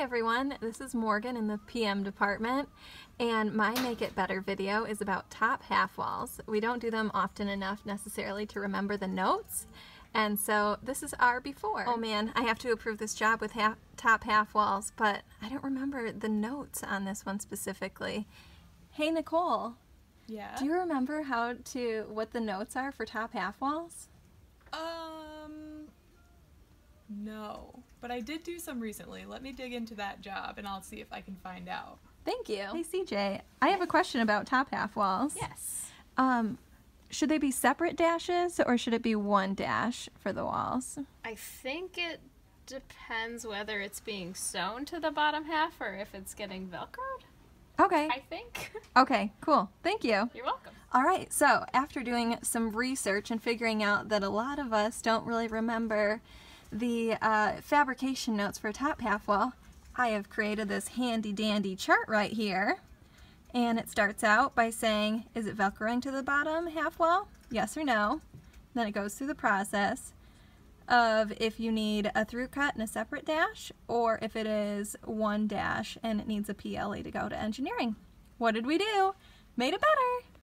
everyone, this is Morgan in the PM department and my Make It Better video is about top half walls. We don't do them often enough necessarily to remember the notes and so this is our before. Oh man, I have to approve this job with half, top half walls but I don't remember the notes on this one specifically. Hey Nicole. Yeah. Do you remember how to, what the notes are for top half walls? Um, no. But I did do some recently. Let me dig into that job and I'll see if I can find out. Thank you. Hey CJ, I have a question about top half walls. Yes. Um, should they be separate dashes or should it be one dash for the walls? I think it depends whether it's being sewn to the bottom half or if it's getting velcroed. Okay. I think. Okay, cool. Thank you. You're welcome. All right, so after doing some research and figuring out that a lot of us don't really remember the uh, fabrication notes for top half wall, I have created this handy dandy chart right here. And it starts out by saying, is it velcroing to the bottom half wall? Yes or no. Then it goes through the process of if you need a through cut and a separate dash, or if it is one dash and it needs a PLA to go to engineering. What did we do? Made it better!